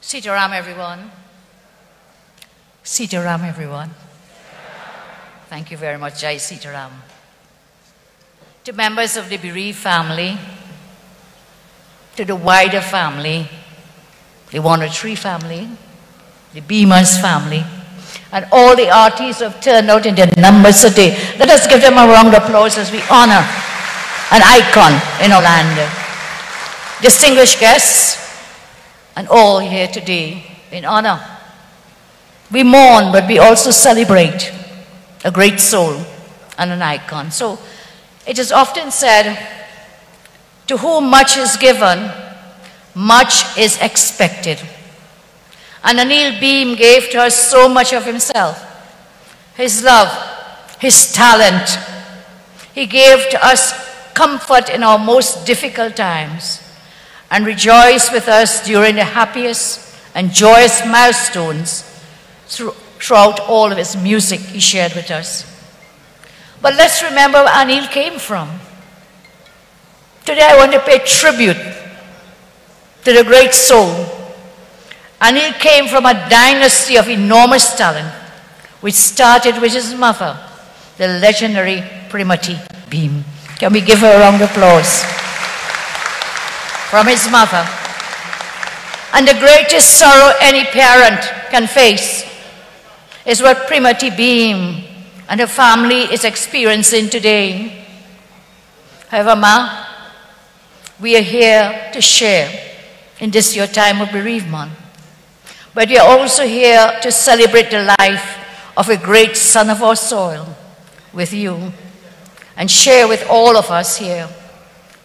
Sitaram, everyone. Sitaram, everyone. Thank you very much, Jai Sitaram. To members of the bereaved family, to the wider family, the one or three family, the Beamers family, and all the artists who have turned out in their numbers today. Let us give them a round of applause as we honor an icon in Orlando. Distinguished guests, and all here today in honor. We mourn, but we also celebrate a great soul and an icon. So it is often said, to whom much is given, much is expected. And Anil Bheem gave to us so much of himself his love, his talent. He gave to us comfort in our most difficult times and rejoiced with us during the happiest and joyous milestones throughout all of his music he shared with us. But let's remember where Anil came from. Today I want to pay tribute to the great soul he came from a dynasty of enormous talent, which started with his mother, the legendary Primati Bheem. Can we give her a round of applause? From his mother. And the greatest sorrow any parent can face is what Primati Bheem and her family is experiencing today. However, Ma, we are here to share in this your time of bereavement. But we are also here to celebrate the life of a great son of our soil with you and share with all of us here,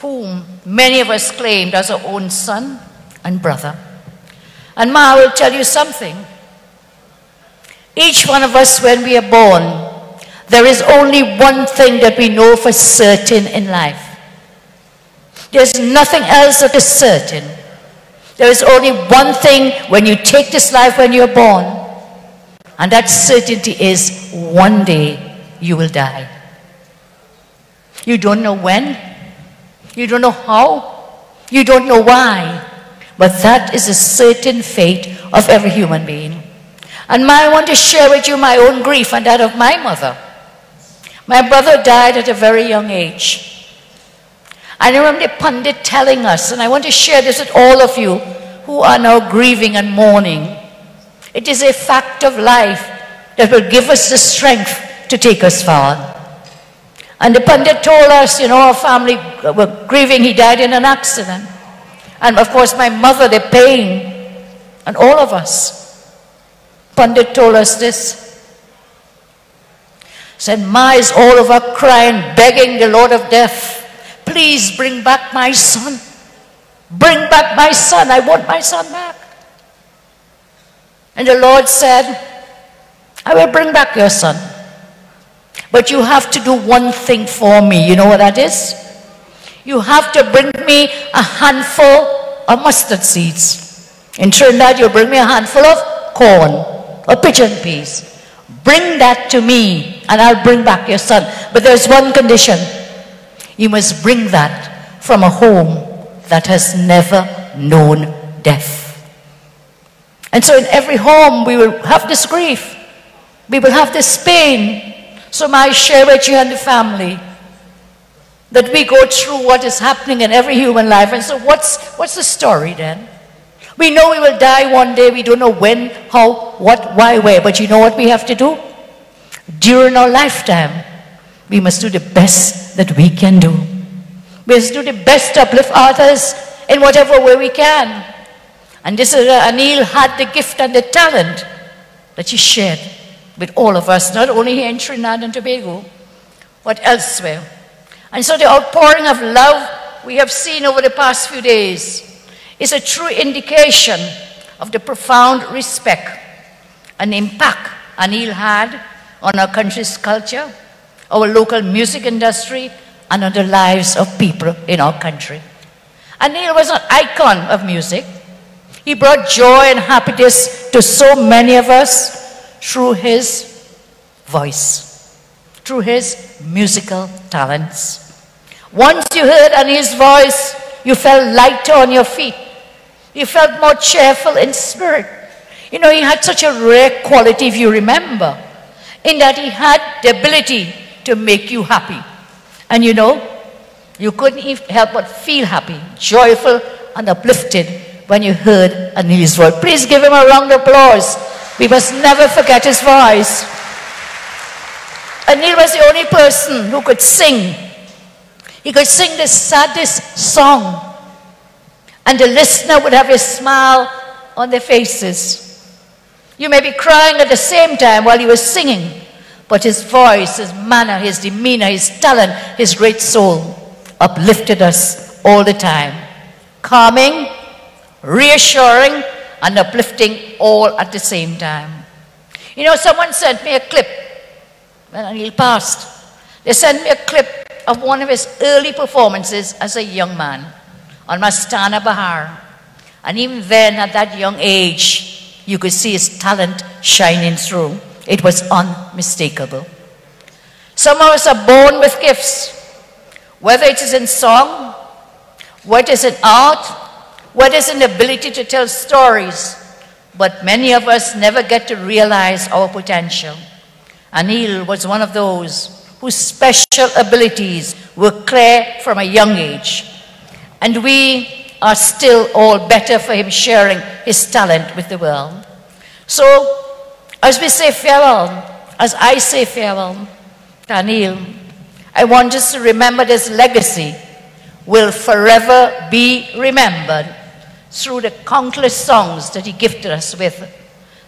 whom many of us claimed as our own son and brother. And Ma I will tell you something. Each one of us, when we are born, there is only one thing that we know for certain in life. There's nothing else that is certain. There is only one thing when you take this life when you're born, and that certainty is one day you will die. You don't know when, you don't know how, you don't know why, but that is a certain fate of every human being. And I want to share with you my own grief and that of my mother. My brother died at a very young age. I remember the pundit telling us, and I want to share this with all of you who are now grieving and mourning. It is a fact of life that will give us the strength to take us forward. And the pundit told us, you know, our family were grieving, he died in an accident. And of course, my mother, the pain, and all of us. Pundit told us this. Said, Ma is all over crying, begging the Lord of death Please bring back my son. Bring back my son. I want my son back. And the Lord said, I will bring back your son. But you have to do one thing for me. You know what that is? You have to bring me a handful of mustard seeds. In Trinidad, you bring me a handful of corn or pigeon peas. Bring that to me, and I'll bring back your son. But there's one condition you must bring that from a home that has never known death. And so in every home we will have this grief. We will have this pain. So may I share with you and the family that we go through what is happening in every human life. And so what's, what's the story then? We know we will die one day. We don't know when, how, what, why, where. But you know what we have to do? During our lifetime, we must do the best that we can do. We must do the best to uplift others in whatever way we can. And this is uh, Anil had the gift and the talent that he shared with all of us, not only here in Trinidad and Tobago, but elsewhere. And so the outpouring of love we have seen over the past few days is a true indication of the profound respect and impact Anil had on our country's culture our local music industry, and on the lives of people in our country. Anil was an icon of music. He brought joy and happiness to so many of us through his voice, through his musical talents. Once you heard Anil's voice, you felt lighter on your feet. You felt more cheerful in spirit. You know, he had such a rare quality, if you remember, in that he had the ability to make you happy. And you know, you couldn't help but feel happy, joyful, and uplifted when you heard Anil's voice. Please give him a round of applause. We must never forget his voice. And Anil was the only person who could sing. He could sing the saddest song, and the listener would have a smile on their faces. You may be crying at the same time while he was singing, but his voice, his manner, his demeanor, his talent, his great soul uplifted us all the time. Calming, reassuring, and uplifting all at the same time. You know, someone sent me a clip when he passed. They sent me a clip of one of his early performances as a young man on Mastana Bahar. And even then, at that young age, you could see his talent shining through. It was unmistakable. Some of us are born with gifts, whether it is in song, whether it is in art, whether an ability to tell stories, but many of us never get to realize our potential. Anil was one of those whose special abilities were clear from a young age. And we are still all better for him sharing his talent with the world. So, as we say farewell, as I say farewell, Anil, I want us to remember this legacy will forever be remembered through the countless songs that he gifted us with.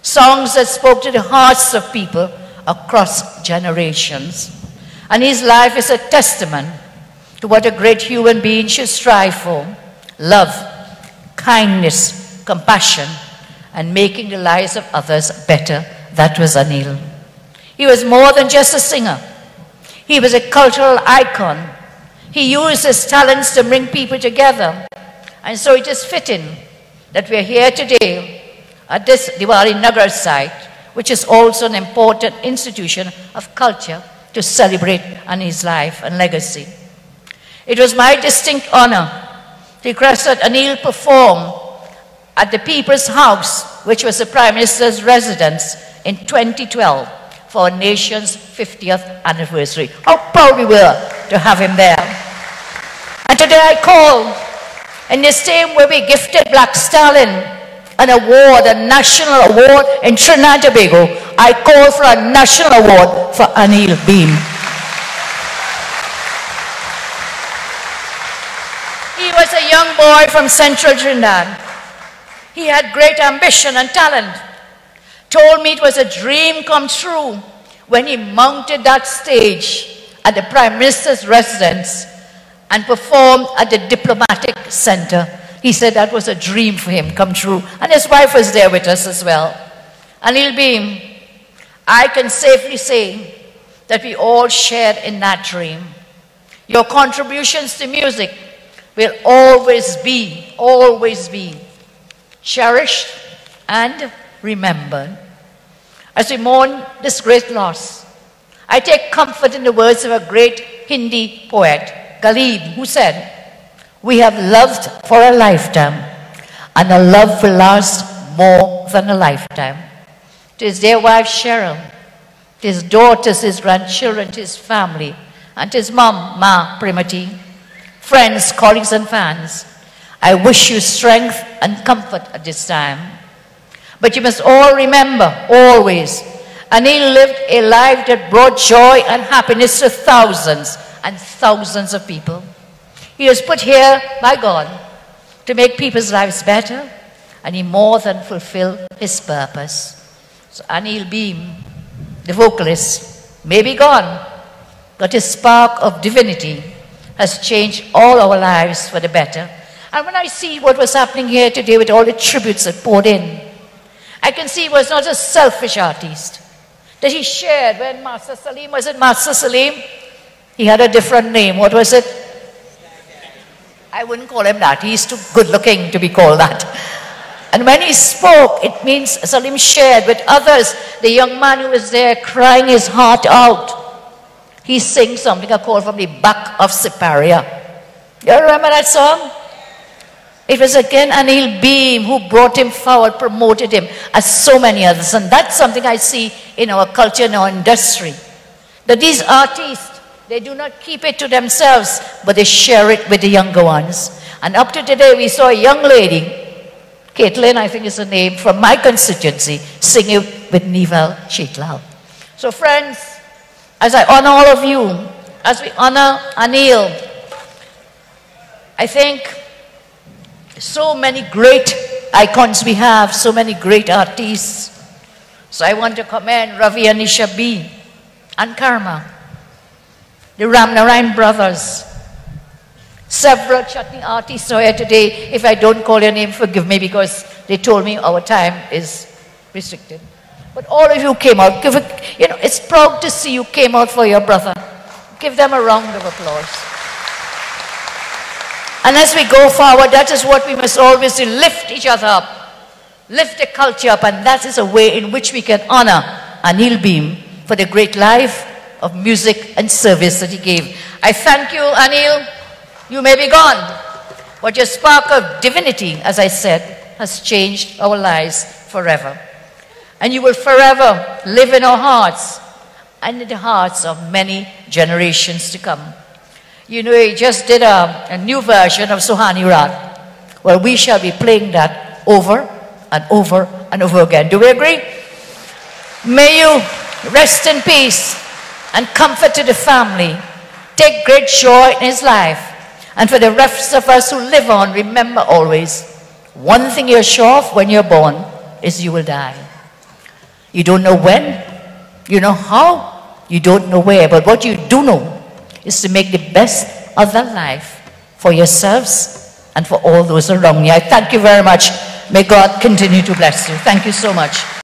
Songs that spoke to the hearts of people across generations. And his life is a testament to what a great human being should strive for love, kindness, compassion, and making the lives of others better. That was Anil. He was more than just a singer. He was a cultural icon. He used his talents to bring people together. And so it is fitting that we are here today at this Diwali Nagar site, which is also an important institution of culture to celebrate Anil's life and legacy. It was my distinct honor requested Anil perform at the People's House, which was the Prime Minister's residence in 2012 for our nation's 50th anniversary. How proud we were to have him there. And today I call, in the same way we gifted Black Stalin an award, a national award in Trinidad Tobago, I call for a national award for Anil Bheem. He was a young boy from central Trinidad. He had great ambition and talent. Told me it was a dream come true when he mounted that stage at the Prime Minister's residence and performed at the Diplomatic Center. He said that was a dream for him come true. And his wife was there with us as well. Anil Bheem, I can safely say that we all shared in that dream. Your contributions to music will always be, always be cherished and remembered. As we mourn this great loss, I take comfort in the words of a great Hindi poet, Ghalib, who said, We have loved for a lifetime, and a love will last more than a lifetime. To his dear wife Cheryl, to his daughters, his grandchildren, to his family, and to his mom, Ma Primati, friends, colleagues, and fans, I wish you strength and comfort at this time. But you must all remember, always, Anil lived a life that brought joy and happiness to thousands and thousands of people. He was put here by God to make people's lives better, and he more than fulfilled his purpose. So Anil Bheem, the vocalist, may be gone, but his spark of divinity has changed all our lives for the better. And when I see what was happening here today with all the tributes that poured in, I can see he was not a selfish artist. That he shared when Master Salim was it Master Salim? He had a different name. What was it? I wouldn't call him that. He's too good looking to be called that. And when he spoke, it means Salim shared with others, the young man who was there crying his heart out. He sings something I call from the back of Siparia. You remember that song? It was again Anil Bheem who brought him forward, promoted him, as so many others. And that's something I see in our culture, in our industry. That these artists, they do not keep it to themselves, but they share it with the younger ones. And up to today, we saw a young lady, Caitlin, I think is her name, from my constituency, singing with Nival Sheetlal. So friends, as I honor all of you, as we honor Anil, I think so many great icons we have, so many great artists. So I want to commend Ravi Anisha B and Karma, the Ramnarayan brothers, several chutney artists are here today. If I don't call your name, forgive me because they told me our time is restricted. But all of you came out. Give a, you know, it's proud to see you came out for your brother. Give them a round of applause. And as we go forward, that is what we must always do lift each other up, lift the culture up, and that is a way in which we can honor Anil Bheem for the great life of music and service that he gave. I thank you, Anil. You may be gone, but your spark of divinity, as I said, has changed our lives forever and you will forever live in our hearts and in the hearts of many generations to come. You know, he just did a, a new version of Suhani Raat. Well, we shall be playing that over and over and over again. Do we agree? May you rest in peace and comfort to the family. Take great joy in his life. And for the rest of us who live on, remember always, one thing you're sure of when you're born is you will die. You don't know when, you know how, you don't know where, but what you do know is to make the best of that life for yourselves and for all those around you. I thank you very much. May God continue to bless you. Thank you so much.